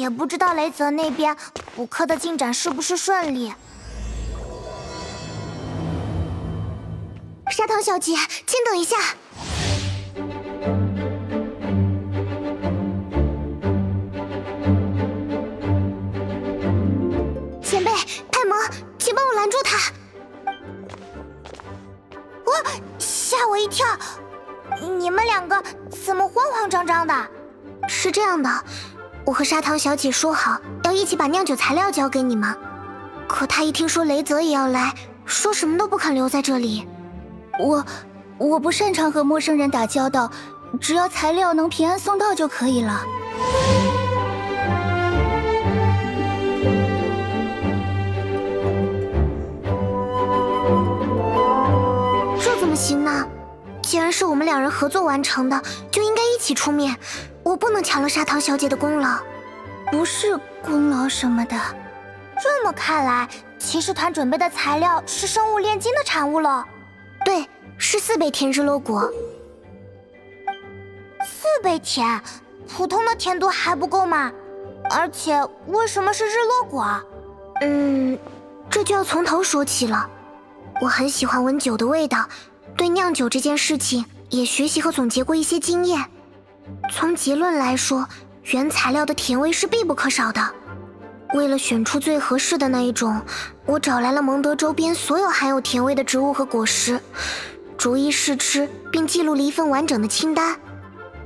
也不知道雷泽那边补课的进展是不是顺利。砂糖小姐，请等一下。前辈，派蒙，请帮我拦住他。哇，吓我一跳！你们两个怎么慌慌张张的？是这样的，我和砂糖小姐说好要一起把酿酒材料交给你们，可她一听说雷泽也要来，说什么都不肯留在这里。我我不擅长和陌生人打交道，只要材料能平安送到就可以了。这怎么行呢？既然是我们两人合作完成的，就应该一起出面。我不能抢了砂糖小姐的功劳，不是功劳什么的。这么看来，骑士团准备的材料是生物炼金的产物了。对，是四倍甜日落果。四倍甜，普通的甜度还不够吗？而且为什么是日落果？嗯，这就要从头说起了。我很喜欢闻酒的味道，对酿酒这件事情也学习和总结过一些经验。从结论来说，原材料的甜味是必不可少的。为了选出最合适的那一种，我找来了蒙德周边所有含有甜味的植物和果实，逐一试吃，并记录了一份完整的清单。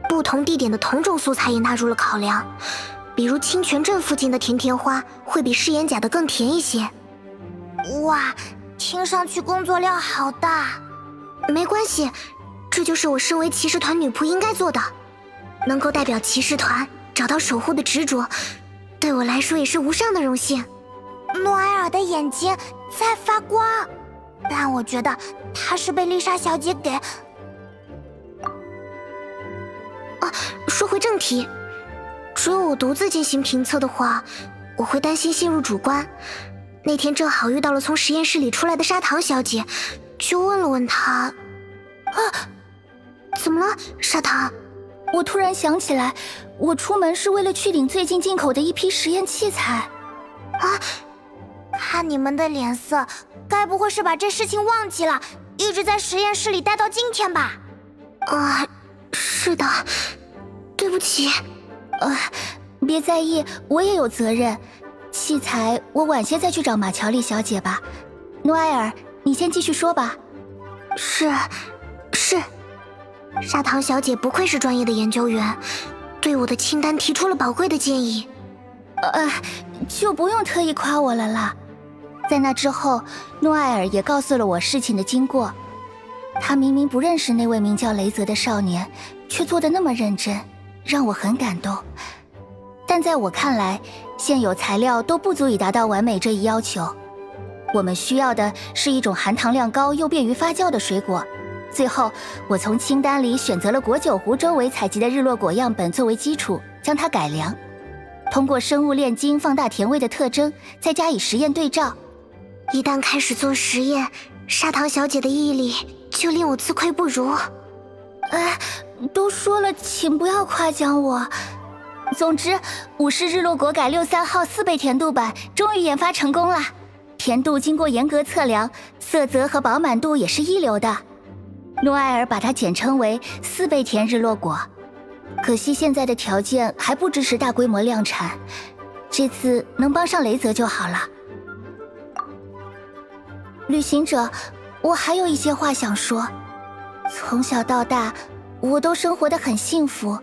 不同地点的同种素材也纳入了考量，比如清泉镇附近的甜甜花会比誓言甲的更甜一些。哇，听上去工作量好大。没关系，这就是我身为骑士团女仆应该做的。能够代表骑士团找到守护的执着。对我来说也是无上的荣幸。诺埃尔的眼睛在发光，但我觉得他是被丽莎小姐给……啊，说回正题，只有我独自进行评测的话，我会担心陷入主观。那天正好遇到了从实验室里出来的砂糖小姐，就问了问她：“啊，怎么了，砂糖？”我突然想起来，我出门是为了去领最近进口的一批实验器材。啊，看你们的脸色，该不会是把这事情忘记了，一直在实验室里待到今天吧？啊，是的，对不起。呃，别在意，我也有责任。器材我晚些再去找马乔丽小姐吧。诺埃尔，你先继续说吧。是。砂糖小姐不愧是专业的研究员，对我的清单提出了宝贵的建议。呃，就不用特意夸我了啦。在那之后，诺艾尔也告诉了我事情的经过。他明明不认识那位名叫雷泽的少年，却做的那么认真，让我很感动。但在我看来，现有材料都不足以达到完美这一要求。我们需要的是一种含糖量高又便于发酵的水果。最后，我从清单里选择了果酒湖周围采集的日落果样本作为基础，将它改良，通过生物炼金放大甜味的特征，再加以实验对照。一旦开始做实验，砂糖小姐的毅力就令我自愧不如。哎，都说了，请不要夸奖我。总之，武士日落果改六三号四倍甜度版终于研发成功了，甜度经过严格测量，色泽和饱满度也是一流的。诺艾尔把它简称为四倍甜日落果，可惜现在的条件还不支持大规模量产，这次能帮上雷泽就好了。旅行者，我还有一些话想说。从小到大，我都生活的很幸福，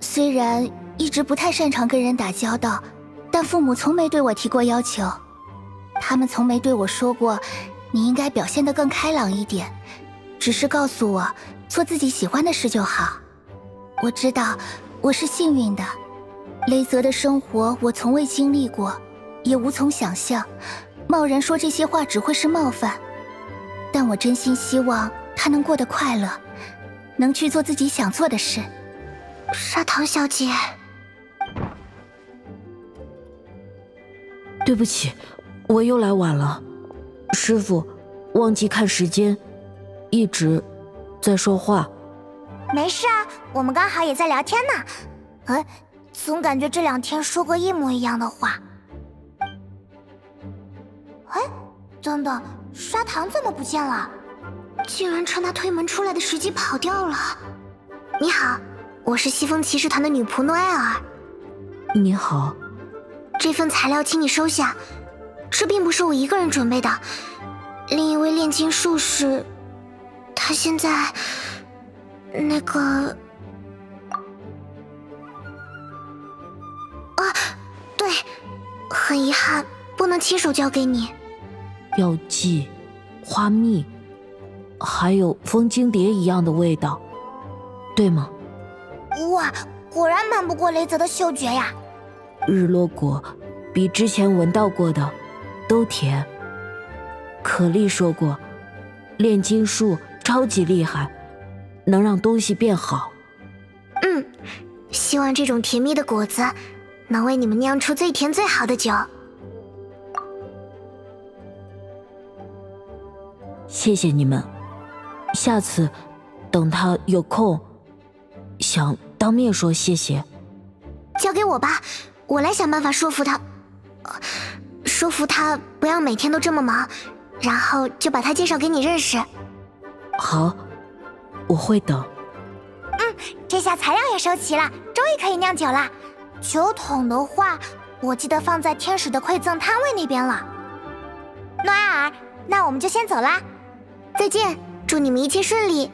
虽然一直不太擅长跟人打交道，但父母从没对我提过要求，他们从没对我说过，你应该表现得更开朗一点。只是告诉我，做自己喜欢的事就好。我知道我是幸运的，雷泽的生活我从未经历过，也无从想象。贸然说这些话只会是冒犯，但我真心希望他能过得快乐，能去做自己想做的事。砂糖小姐，对不起，我又来晚了。师傅，忘记看时间。一直在说话，没事啊，我们刚好也在聊天呢。哎，总感觉这两天说过一模一样的话。哎，等等，砂糖怎么不见了？竟然趁他推门出来的时机跑掉了。你好，我是西风骑士团的女仆诺艾尔。你好，这份材料请你收下。这并不是我一个人准备的，另一位炼金术士，他现在那个啊，对，很遗憾不能亲手交给你。药剂、花蜜，还有风晶蝶一样的味道，对吗？哇，果然瞒不过雷泽的嗅觉呀！日落果比之前闻到过的。都甜。可丽说过，炼金术超级厉害，能让东西变好。嗯，希望这种甜蜜的果子能为你们酿出最甜最好的酒。谢谢你们，下次等他有空，想当面说谢谢。交给我吧，我来想办法说服他。说服他不要每天都这么忙，然后就把他介绍给你认识。好，我会等。嗯，这下材料也收齐了，终于可以酿酒了。酒桶的话，我记得放在天使的馈赠摊位那边了。诺埃尔，那我们就先走啦，再见，祝你们一切顺利。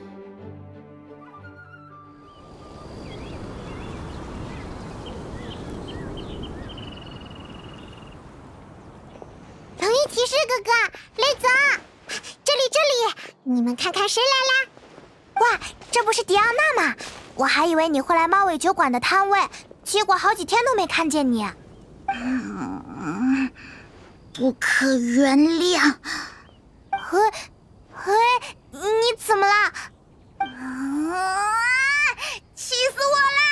骑士哥哥，雷泽，这里，你们看看谁来啦？哇，这不是迪奥娜吗？我还以为你会来猫尾酒馆的摊位，结果好几天都没看见你。嗯，不可原谅。嘿，嘿，你怎么了？啊！气死我了！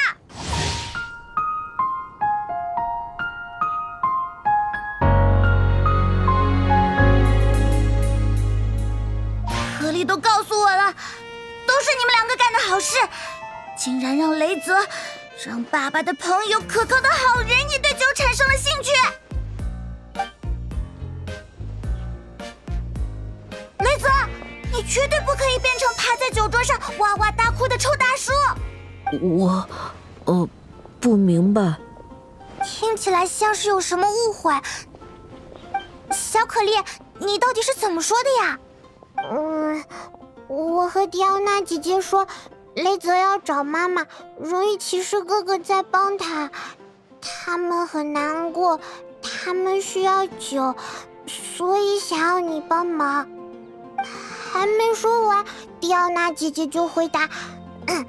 都告诉我了，都是你们两个干的好事，竟然让雷泽，让爸爸的朋友、可靠的好人也对酒产生了兴趣。雷泽，你绝对不可以变成趴在酒桌上哇哇大哭的臭大叔。我，呃，不明白。听起来像是有什么误会。小可丽，你到底是怎么说的呀？嗯，我和迪奥娜姐姐说，雷泽要找妈妈，荣誉骑士哥哥在帮他，他们很难过，他们需要酒，所以想要你帮忙。还没说完，迪奥娜姐姐就回答：“嗯，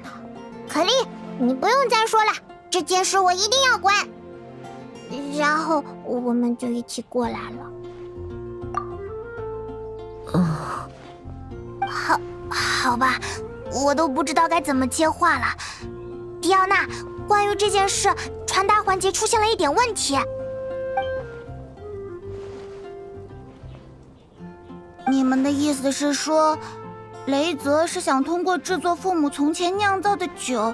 可莉，你不用再说了，这件事我一定要管。”然后我们就一起过来了。嗯。好，好吧，我都不知道该怎么接话了。迪奥娜，关于这件事，传达环节出现了一点问题。你们的意思是说，雷泽是想通过制作父母从前酿造的酒，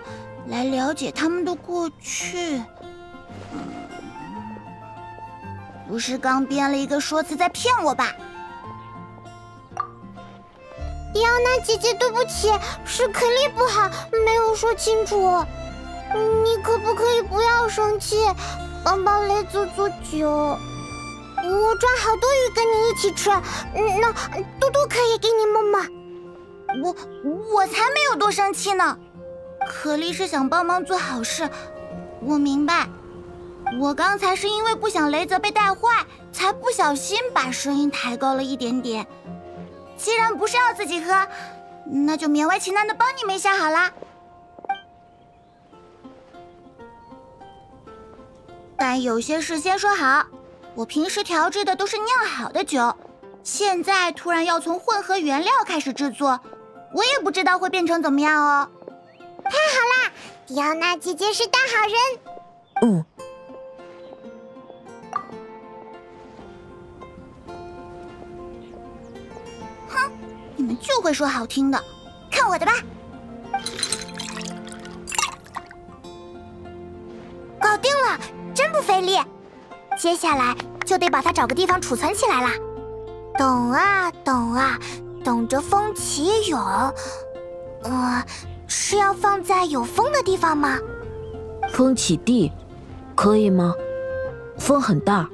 来了解他们的过去？不是刚编了一个说辞在骗我吧？迪奥娜姐姐，对不起，是肯丽不好，没有说清楚。你可不可以不要生气，帮帮雷子做酒？我抓好多鱼跟你一起吃，那嘟嘟可以给你摸摸。我我才没有多生气呢，可丽是想帮忙做好事，我明白。我刚才是因为不想雷泽被带坏，才不小心把声音抬高了一点点。既然不是要自己喝，那就勉为其难的帮你们一下好啦。但有些事先说好，我平时调制的都是酿好的酒，现在突然要从混合原料开始制作，我也不知道会变成怎么样哦。太好啦，迪奥娜姐姐是大好人。嗯。就会说好听的，看我的吧！搞定了，真，不费力。接下来就得把它找个地方储存起来啦。等啊等啊，等着风起涌。呃，是要放在有风的地方吗？风起地，可以吗？风很大。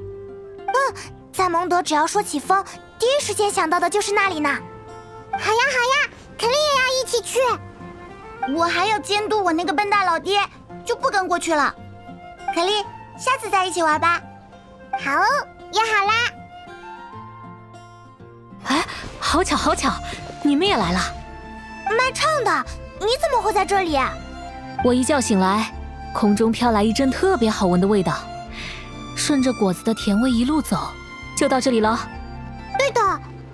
嗯，在蒙德，只要说起风，第一时间想到的就是那里呢。好呀好呀，肯定也要一起去。我还要监督我那个笨蛋老爹，就不跟过去了。可丽，下次再一起玩吧。好，约好啦。哎，好巧好巧，你们也来了。卖唱的，你怎么会在这里？我一觉醒来，空中飘来一阵特别好闻的味道，顺着果子的甜味一路走，就到这里了。对的，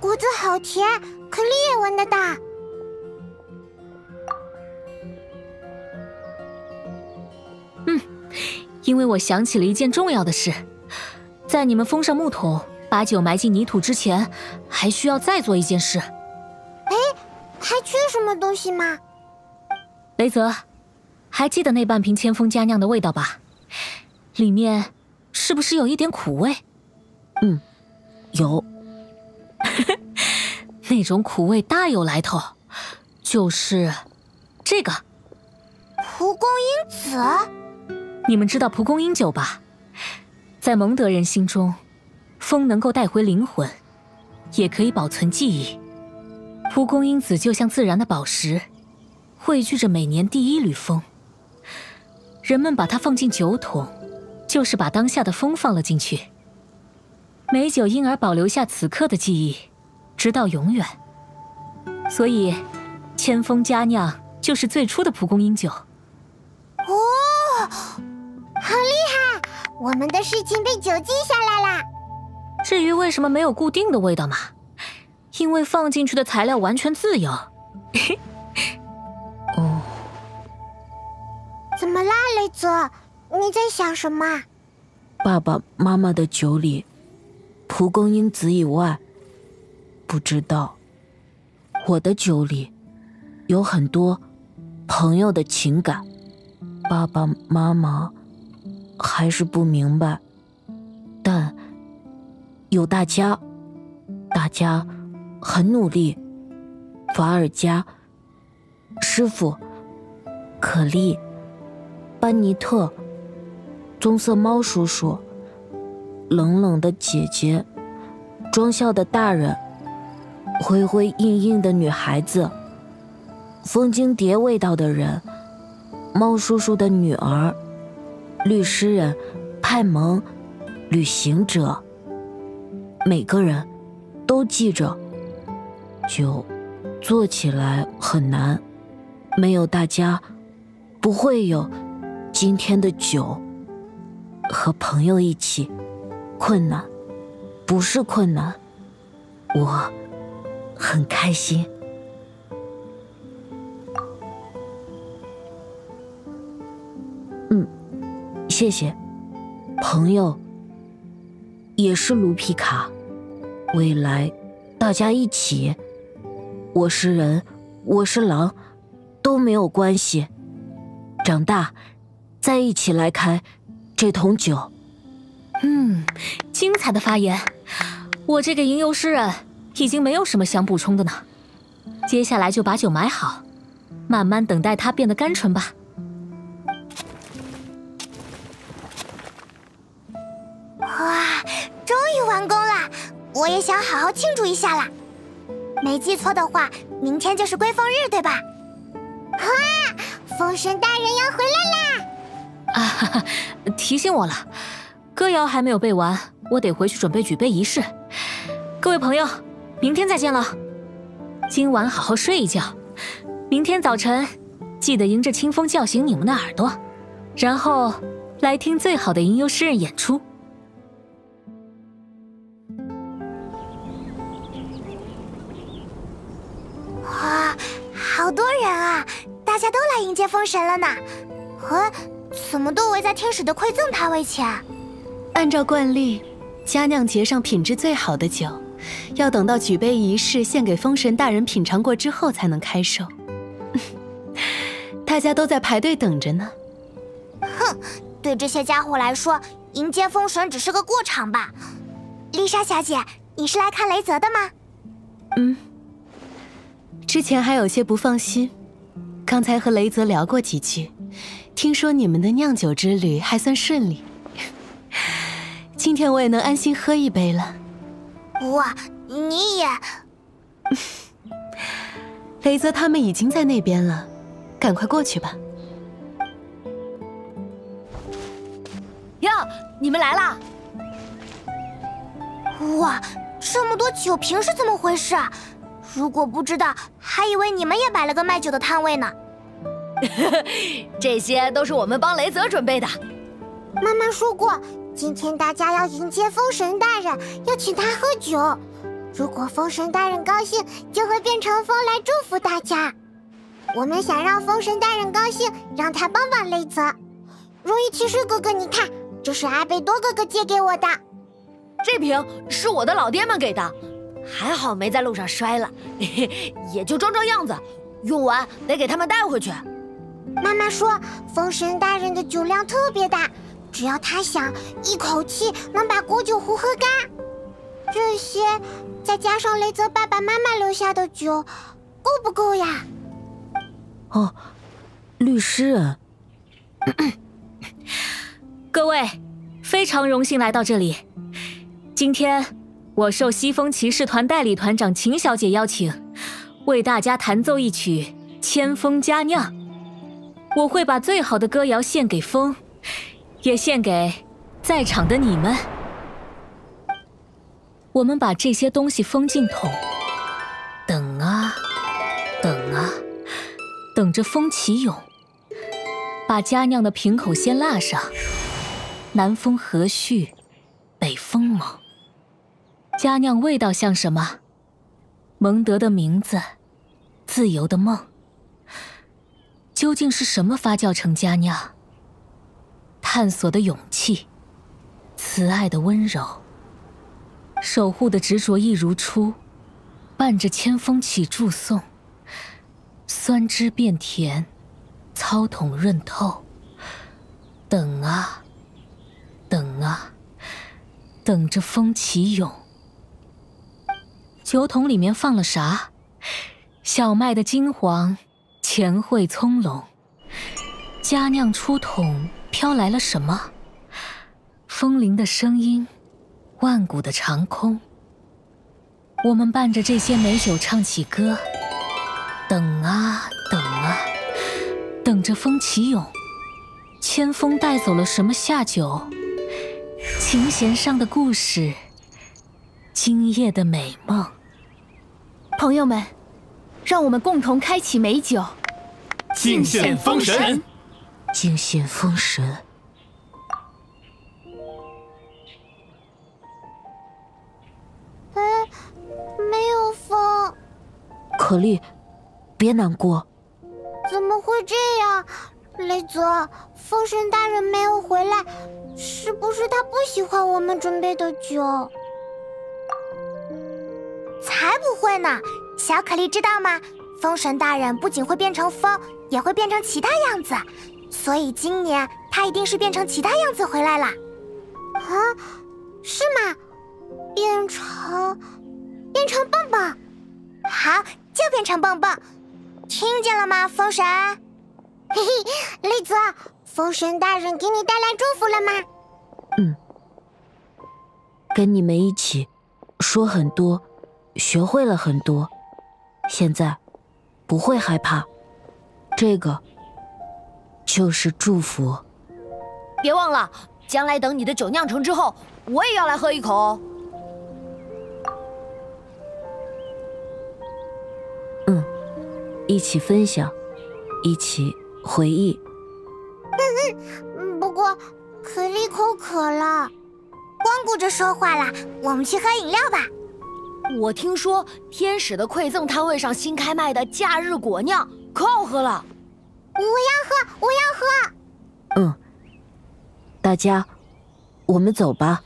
果子好甜，可丽也闻得到。嗯，因为我想起了一件重要的事，在你们封上木桶，把酒埋进泥土之前，还需要再做一件事。哎，还缺什么东西吗？雷泽，还记得那半瓶千峰佳酿的味道吧？里面是不是有一点苦味？嗯，有。那种苦味大有来头，就是这个蒲公英子。你们知道蒲公英酒吧？在蒙德人心中，风能够带回灵魂，也可以保存记忆。蒲公英子就像自然的宝石，汇聚着每年第一缕风。人们把它放进酒桶，就是把当下的风放了进去。美酒因而保留下此刻的记忆，直到永远。所以，千峰佳酿就是最初的蒲公英酒。哦。好厉害！我们的事情被酒记下来啦。至于为什么没有固定的味道嘛，因为放进去的材料完全自由。哦，怎么啦，雷泽？你在想什么？爸爸妈妈的酒里，蒲公英子以外，不知道。我的酒里，有很多朋友的情感。爸爸妈妈。还是不明白，但有大家，大家很努力。法尔加师傅、可丽、班尼特、棕色猫叔叔、冷冷的姐姐、装笑的大人、灰灰硬硬的女孩子、风晶蝶味道的人、猫叔叔的女儿。律师人，派蒙，旅行者，每个人都记着，酒做起来很难，没有大家，不会有今天的酒。和朋友一起，困难，不是困难，我很开心。嗯谢谢，朋友，也是卢皮卡。未来，大家一起，我是人，我是狼，都没有关系。长大，再一起来开这桶酒。嗯，精彩的发言。我这个吟游诗人已经没有什么想补充的呢。接下来就把酒买好，慢慢等待它变得甘醇吧。哇，终于完工了我也想好好庆祝一下啦！没记错的话，明天就是归凤日，对吧？哇，风神大人要回来啦！啊哈哈，提醒我了，歌谣还没有背完，我得回去准备举杯仪式。各位朋友，明天再见了。今晚好好睡一觉，明天早晨记得迎着清风叫醒你们的耳朵，然后来听最好的吟游诗人演出。哇好多人啊！大家都来迎接风神了呢。呃，怎么都围在天使的馈赠摊位前？按照惯例，佳酿节上品质最好的酒，要等到举杯仪式献给风神大人品尝过之后才能开售。大家都在排队等着呢。哼，对这些家伙来说，迎接封神只是个过场吧。丽莎小姐，你是来看雷泽的吗？嗯。之前还有些不放心，刚才和雷泽聊过几句，听说你们的酿酒之旅还算顺利。今天我也能安心喝一杯了。哇，你也？雷泽他们已经在那边了，赶快过去吧。哟，你们来啦！哇，这么多酒瓶是怎么回事？如果不知道，还以为你们也摆了个卖酒的摊位呢。这些都是我们帮雷泽准备的。妈妈说过，今天大家要迎接风神大人，要请他喝酒。如果风神大人高兴，就会变成风来祝福大家。我们想让风神大人高兴，让他帮帮雷泽。如意骑士哥哥，你看，这是阿贝多哥哥借给我的。这瓶是我的老爹们给的，还好没在路上摔了，也就装装样子。用完得给他们带回去。妈妈说，风神大人的酒量特别大，只要他想，一口气能把果酒壶喝干。这些再加上雷泽爸爸妈妈留下的酒，够不够呀？哦，律师，各位，非常荣幸来到这里。今天我受西风骑士团代理团长秦小姐邀请，为大家弹奏一曲《千风佳酿》。我会把最好的歌谣献给风，也献给在场的你们。我们把这些东西封进桶，等啊，等啊，等着风起涌。把佳酿的瓶口先蜡上，南风和煦，北风猛。佳酿味道像什么？蒙德的名字，自由的梦。究竟是什么发酵成佳酿？探索的勇气，慈爱的温柔，守护的执着亦如初，伴着千峰起祝颂。酸汁变甜，糙桶润透。等啊，等啊，等着风起涌。酒桶里面放了啥？小麦的金黄，前会葱茏。佳酿出桶，飘来了什么？风铃的声音，万古的长空。我们伴着这些美酒唱起歌，等啊等啊，等着风起涌。千风带走了什么下酒？琴弦上的故事，今夜的美梦。朋友们，让我们共同开启美酒，敬献封神，敬献封神。哎，没有风。可丽，别难过。怎么会这样？雷泽，风神大人没有回来，是不是他不喜欢我们准备的酒？才不会呢！小可丽知道吗？风神大人不仅会变成风，也会变成其他样子，所以今年他一定是变成其他样子回来了。啊，是吗？变成变成蹦蹦，好，就变成蹦蹦，听见了吗？风神，嘿嘿，丽泽，风神大人给你带来祝福了吗？嗯，跟你们一起说很多。学会了很多，现在不会害怕。这个就是祝福。别忘了，将来等你的酒酿成之后，我也要来喝一口哦。嗯，一起分享，一起回忆。嗯，不过可丽口渴了，光顾着说话了，我们去喝饮料吧。我听说天使的馈赠摊位上新开卖的假日果酿可好喝了，我要喝，我要喝。嗯，大家，我们走吧。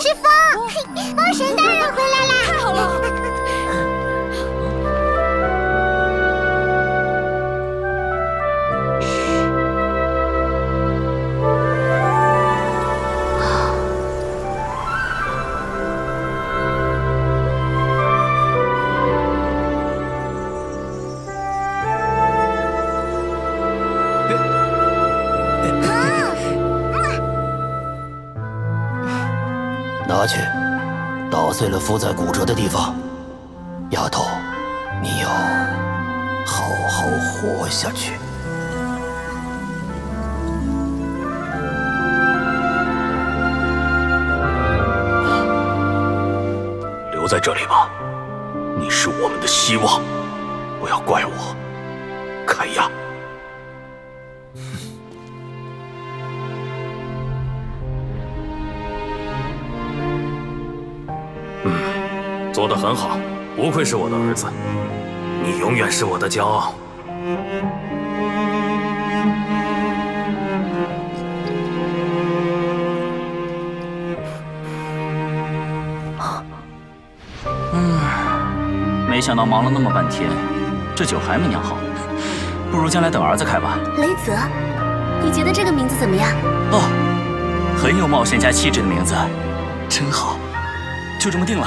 师父，猫神大人回来啦！太好了。了敷在骨折的地方。丫头，你要好好活下去。留在这里吧，你是我们的希望，不要怪我，凯亚。嗯，做得很好，不愧是我的儿子，你永远是我的骄傲。没想到忙了那么半天，这酒还没酿好，不如将来等儿子开吧。雷泽，你觉得这个名字怎么样？哦，很有冒险家气质的名字，真好，就这么定了。